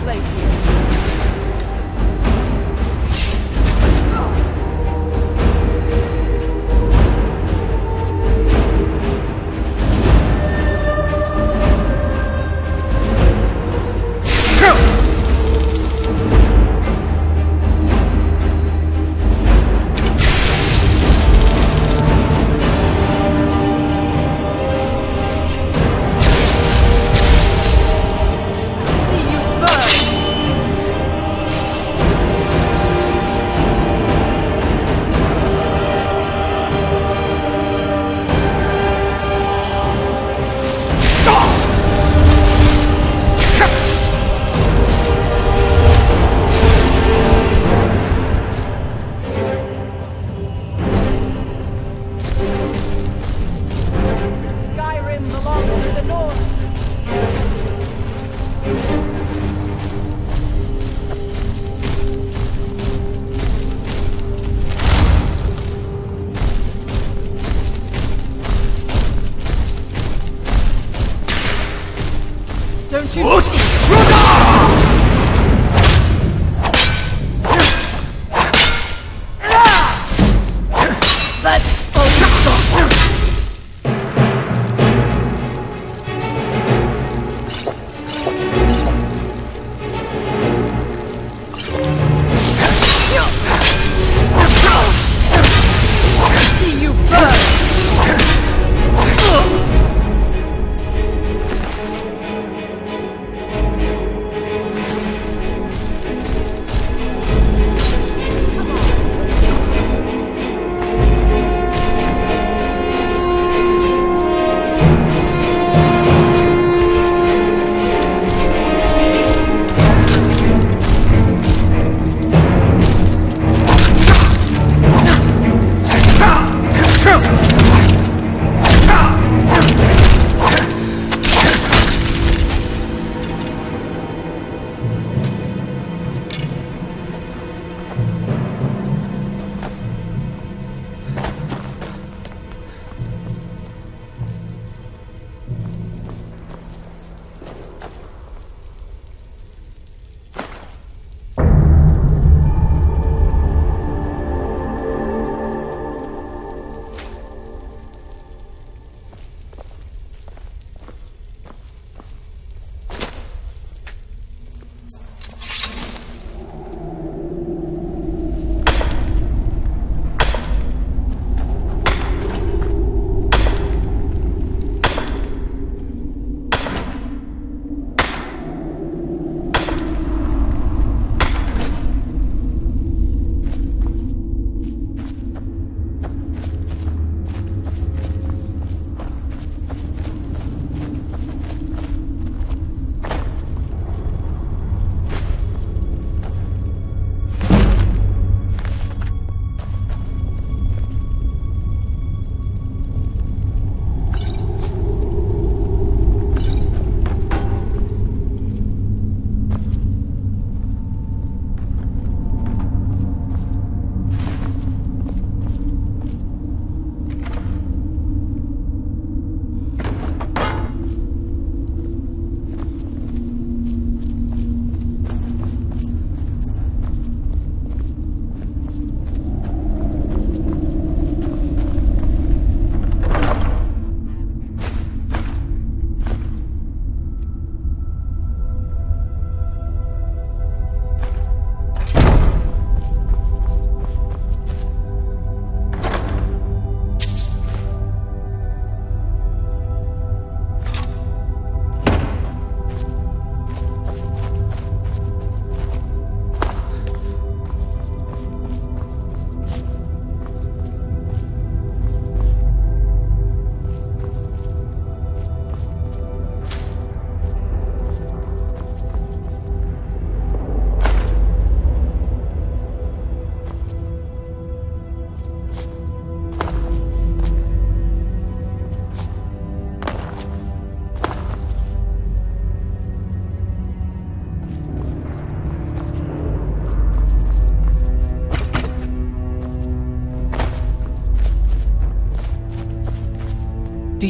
place here. Don't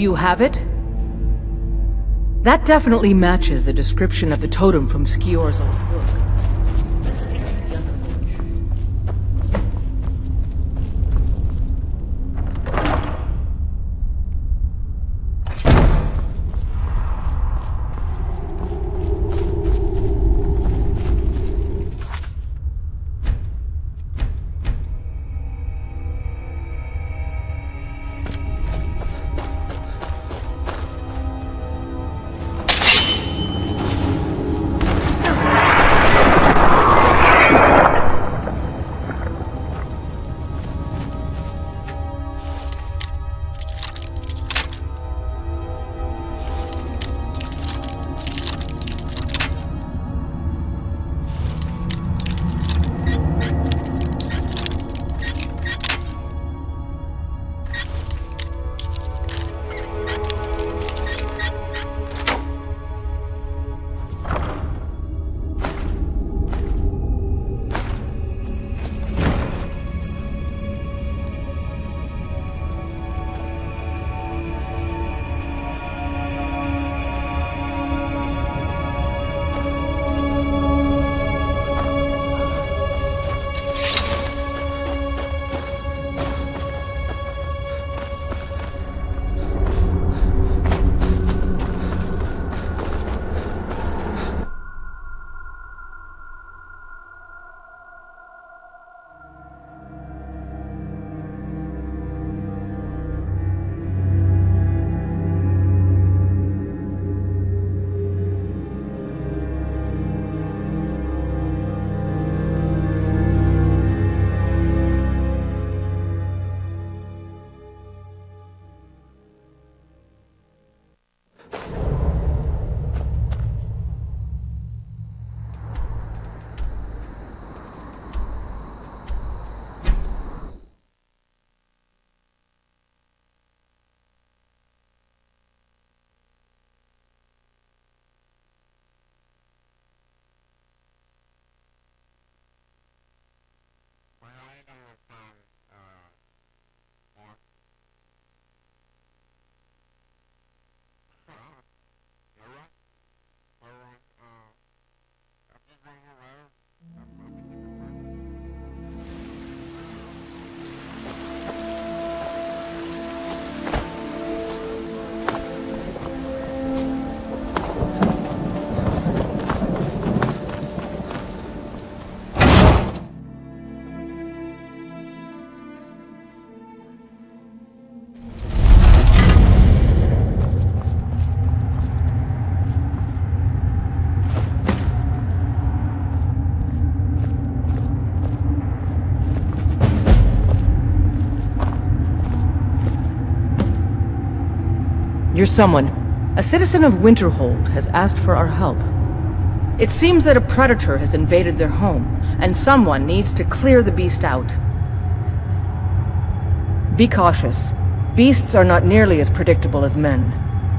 you have it? That definitely matches the description of the totem from Skjor's old book. You're someone. A citizen of Winterhold has asked for our help. It seems that a predator has invaded their home, and someone needs to clear the beast out. Be cautious. Beasts are not nearly as predictable as men.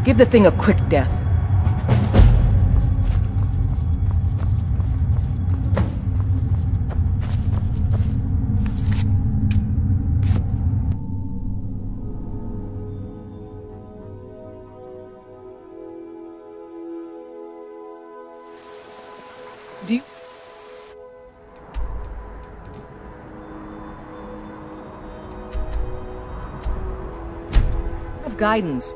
Give the thing a quick death. Guidance.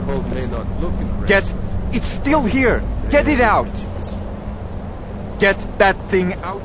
Winterhold may not look impressed. Get... It's still here! Get it out! Get that thing out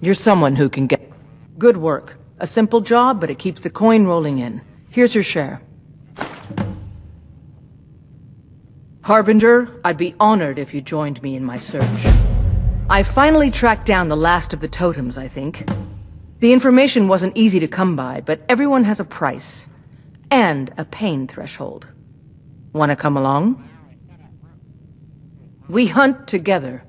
You're someone who can get... Good work. A simple job, but it keeps the coin rolling in. Here's your share. Harbinger, I'd be honored if you joined me in my search. I finally tracked down the last of the totems, I think. The information wasn't easy to come by, but everyone has a price. And a pain threshold. Wanna come along? We hunt together.